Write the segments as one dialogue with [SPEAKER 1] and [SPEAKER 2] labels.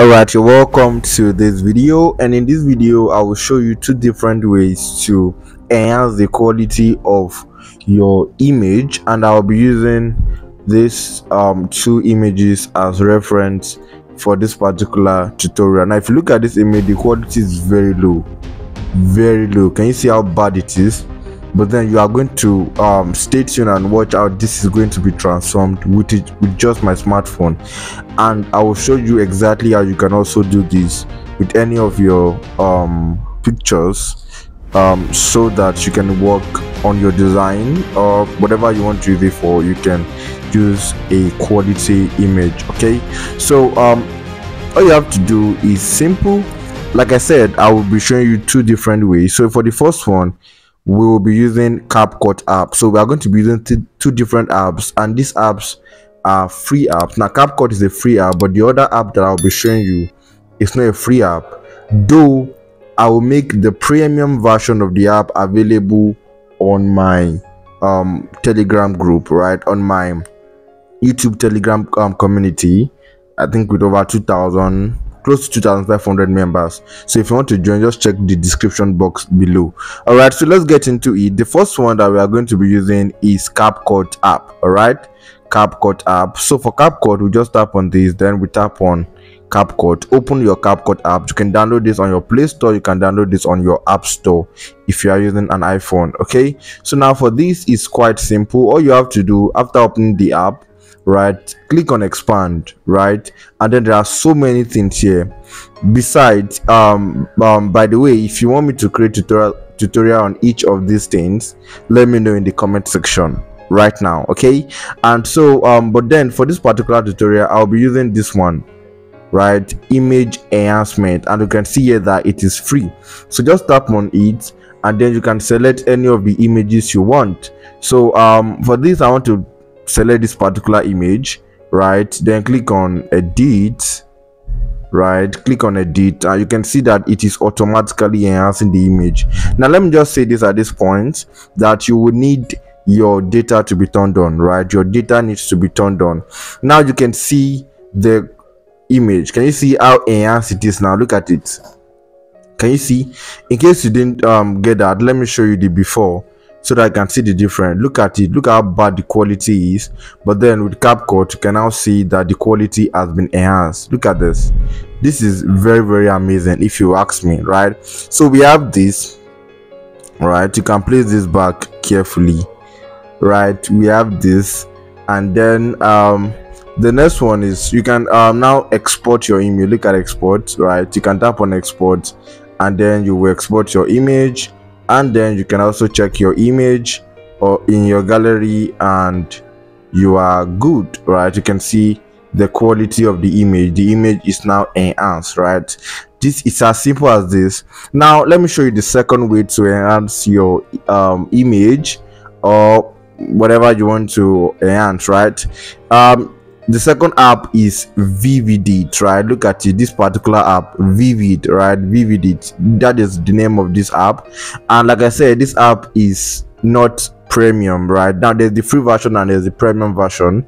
[SPEAKER 1] alright you're welcome to this video and in this video i will show you two different ways to enhance the quality of your image and i'll be using these um, two images as reference for this particular tutorial. Now if you look at this image the quality is very low very low. Can you see how bad it is but then you are going to um, stay tuned and watch how this is going to be transformed with it with just my smartphone. And i will show you exactly how you can also do this with any of your um, pictures um, so that you can work on your design or whatever you want to use it for you can use a quality image okay? So um, all you have to do is simple. Like i said i will be showing you two different ways. So for the first one we will be using CapCut app. So we are going to be using two different apps, and these apps are free apps. Now CapCut is a free app, but the other app that I'll be showing you is not a free app. Though I will make the premium version of the app available on my um Telegram group, right? On my YouTube Telegram um, community. I think with over 2,000 close to 2500 members. So if you want to join just check the description box below. All right so let's get into it. The first one that we are going to be using is CapCut app. All right CapCut app. So for CapCut we just tap on this then we tap on CapCut. Open your CapCut app. You can download this on your play store. You can download this on your app store if you are using an iphone okay? So now for this it's quite simple. All you have to do after opening the app right? Click on expand right? And then there are so many things here. Besides um, um by the way if you want me to create tutorial tutorial on each of these things let me know in the comment section right now okay? And so um but then for this particular tutorial i'll be using this one right? Image enhancement. And you can see here that it is free. So just tap on it and then you can select any of the images you want. So um for this i want to select this particular image right then click on edit right click on edit and you can see that it is automatically enhancing the image. Now let me just say this at this point that you will need your data to be turned on right? Your data needs to be turned on. Now you can see the image. Can you see how enhanced it is now? Look at it. Can you see? In case you didn't um, get that let me show you the before so that I can see the difference. Look at it, look how bad the quality is. But then with CapCut, you can now see that the quality has been enhanced. Look at this. This is very, very amazing if you ask me, right? So we have this, right? You can place this back carefully, right? We have this, and then um the next one is you can um now export your image look at export right you can tap on export and then you will export your image and then you can also check your image or in your gallery and you are good right? You can see the quality of the image. The image is now enhanced right? This is as simple as this. Now let me show you the second way to enhance your um, image or whatever you want to enhance right? Um the second app is vivid right? Look at it this particular app vivid right? Vivid that is the name of this app. And like i said this app is not premium right? Now there's the free version and there's the premium version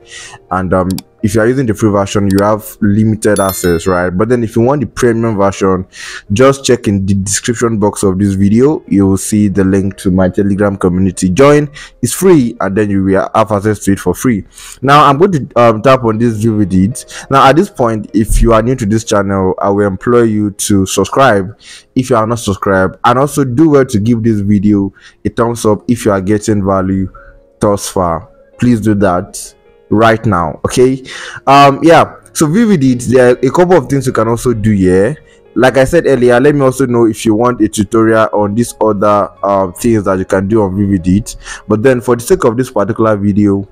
[SPEAKER 1] and um if you are using the free version you have limited access right? But then if you want the premium version just check in the description box of this video. You will see the link to my telegram community. Join. It's free and then you will have access to it for free. Now i'm going to um, tap on this view it. Now at this point if you are new to this channel i will employ you to subscribe if you are not subscribed. And also do well to give this video a thumbs up if you are getting value thus far. Please do that right now okay? Um yeah so vivid there are a couple of things you can also do here. Like i said earlier let me also know if you want a tutorial on these other um, things that you can do on vivid but then for the sake of this particular video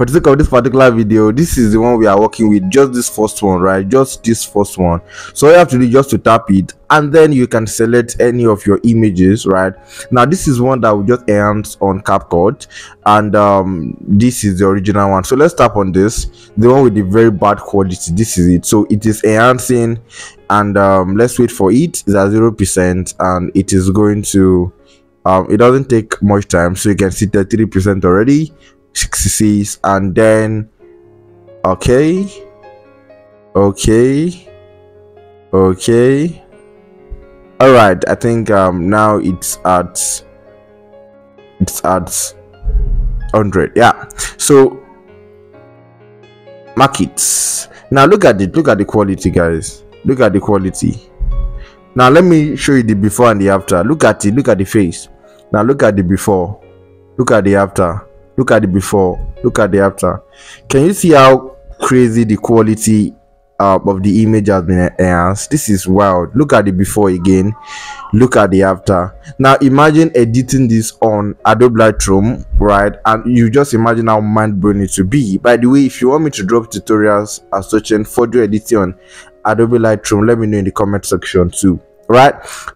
[SPEAKER 1] for the sake of this particular video this is the one we are working with just this first one right? Just this first one. So you have to do just to tap it and then you can select any of your images right? Now this is one that will just enhance on CapCut and um this is the original one. So let's tap on this the one with the very bad quality. This is it. So it is enhancing and um let's wait for it. It's at zero percent and it is going to um it doesn't take much time. So you can see 33 percent already 66 and then okay okay okay. All right i think um now it's at it's at 100 yeah. So markets now look at it look at the quality guys. Look at the quality. Now let me show you the before and the after. Look at it look at the face. Now look at the before. Look at the after look at the before look at the after. Can you see how crazy the quality uh, of the image has been enhanced? This is wild. Look at the before again. Look at the after. Now imagine editing this on adobe lightroom right? And you just imagine how mind-blowing it to be. By the way if you want me to drop tutorials as such and photo editing on adobe lightroom let me know in the comment section too right?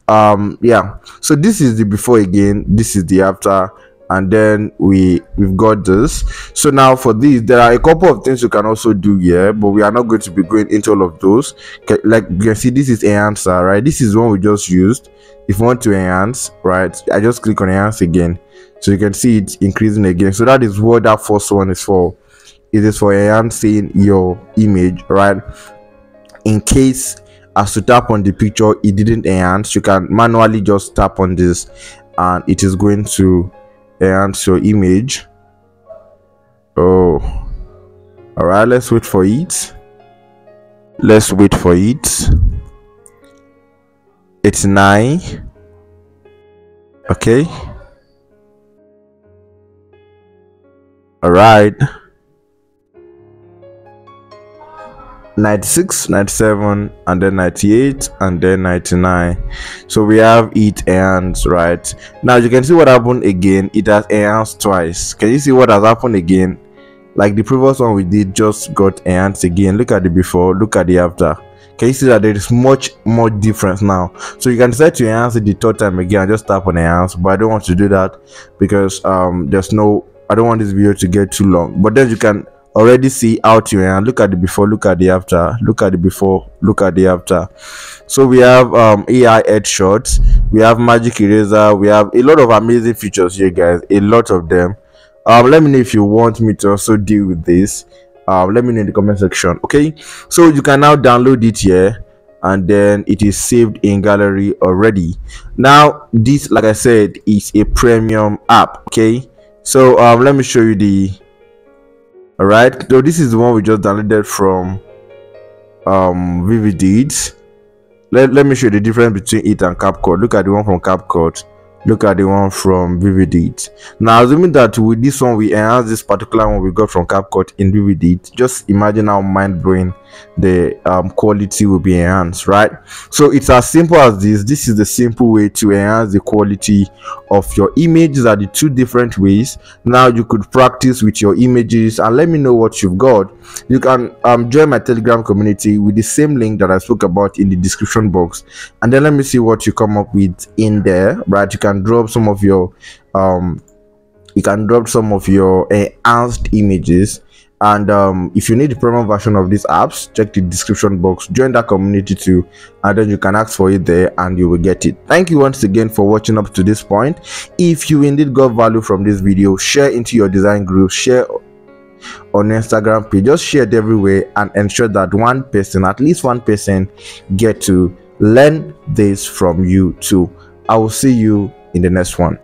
[SPEAKER 1] Um yeah. So this is the before again. This is the after and then we we've got this. So now for this there are a couple of things you can also do here but we are not going to be going into all of those. Like you can see this is enhancer uh, right? This is one we just used. If you want to enhance right i just click on enhance again. So you can see it increasing again. So that is what that first one is for. It is for enhancing your image right? In case as to tap on the picture it didn't enhance you can manually just tap on this and it is going to and your image. Oh. All right let's wait for it. Let's wait for it. It's nine okay. All right 96 97 and then 98 and then 99 so we have it enhanced right? Now you can see what happened again. It has enhanced twice. Can you see what has happened again? Like the previous one we did just got enhanced again. Look at the before look at the after. Can you see that there is much more difference now? So you can decide to enhance it the third time again just tap on enhance but i don't want to do that because um there's no i don't want this video to get too long. But then you can already see out here and look at the before look at the after look at the before look at the after. So we have um ai headshots we have magic eraser we have a lot of amazing features here guys a lot of them. Um let me know if you want me to also deal with this. Um let me know in the comment section okay? So you can now download it here and then it is saved in gallery already. Now this like i said is a premium app okay? So um let me show you the all right so this is the one we just downloaded from um vivideeds let, let me show you the difference between it and capcut. Look at the one from capcut. Look at the one from vivideeds now assuming that with this one we enhance this particular one we got from capcut in vivideeds just imagine how mind-blowing the um, quality will be enhanced right? So it's as simple as this. This is the simple way to enhance the quality of your images are the two different ways. Now you could practice with your images and let me know what you've got. You can um, join my telegram community with the same link that i spoke about in the description box. And then let me see what you come up with in there right? You can drop some of your um you can drop some of your enhanced images and um, if you need the premium version of these apps check the description box. Join that community too and then you can ask for it there and you will get it. Thank you once again for watching up to this point. If you indeed got value from this video share into your design group share on instagram page. Just share it everywhere and ensure that one person at least one person get to learn this from you too. I will see you in the next one